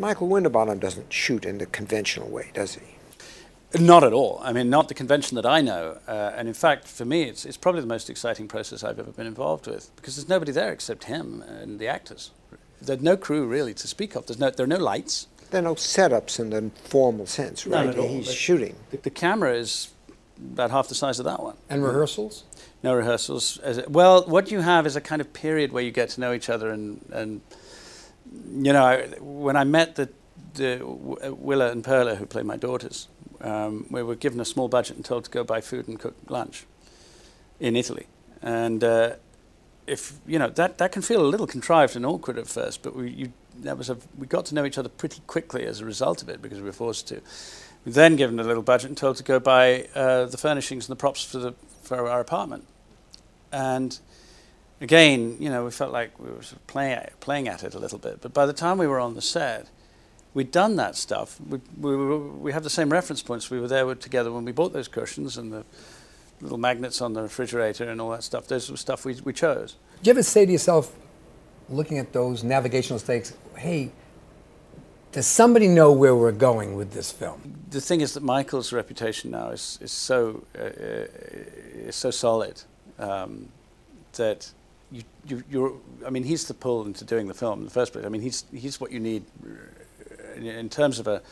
Michael Winterbottom doesn't shoot in the conventional way, does he? Not at all. I mean, not the convention that I know. Uh, and in fact, for me, it's, it's probably the most exciting process I've ever been involved with because there's nobody there except him and the actors. There's no crew really to speak of. There's no, there are no lights. There are no setups in the formal sense, right? None at all. He's But- shooting. The, the camera is about half the size of that one. And rehearsals? No rehearsals. Well, what you have is a kind of period where you get to know each other, and, and you know, I, when I met the, the Willa and Perla, who play my daughters, um, we were given a small budget and told to go buy food and cook lunch in Italy, and uh, if you know that that can feel a little contrived and awkward at first, but we you, that was a, we got to know each other pretty quickly as a result of it because we were forced to. We then given a little budget and told to go buy uh, the furnishings and the props for the for our apartment, and again, you know, we felt like we were sort of playing at, playing at it a little bit. But by the time we were on the set, we'd done that stuff. We, we, were, we have the same reference points. We were there with, together when we bought those cushions and the little magnets on the refrigerator and all that stuff. Those were stuff we, we chose. Do you ever say to yourself, looking at those navigational stakes, hey, does somebody know where we're going with this film? The thing is that Michael's reputation now is, is so uh, uh, is so solid um, that you, you, you're. I mean, he's the pull into doing the film in the first place. I mean, he's he's what you need uh, in, in terms of a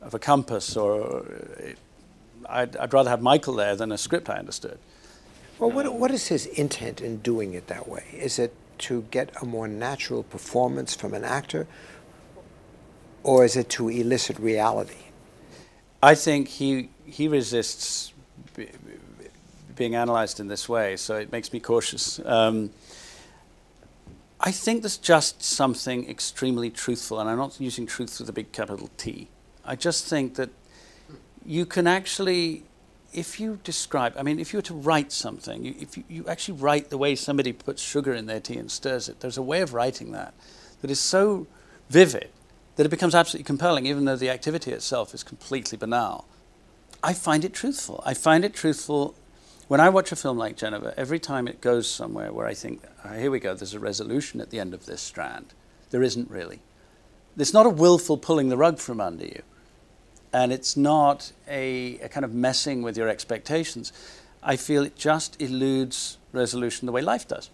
of a compass. Or uh, I'd, I'd rather have Michael there than a script I understood. Well, what, what is his intent in doing it that way? Is it to get a more natural performance from an actor, or is it to elicit reality? I think he he resists being analysed in this way, so it makes me cautious. Um, I think there's just something extremely truthful, and I'm not using truth with a big capital T. I just think that you can actually, if you describe, I mean, if you were to write something, you, if you, you actually write the way somebody puts sugar in their tea and stirs it, there's a way of writing that that is so vivid that it becomes absolutely compelling, even though the activity itself is completely banal. I find it truthful. I find it truthful when I watch a film like Genova, every time it goes somewhere where I think, "Ah, here we go, there's a resolution at the end of this strand. There isn't really. It's not a willful pulling the rug from under you. And it's not a, a kind of messing with your expectations. I feel it just eludes resolution the way life does.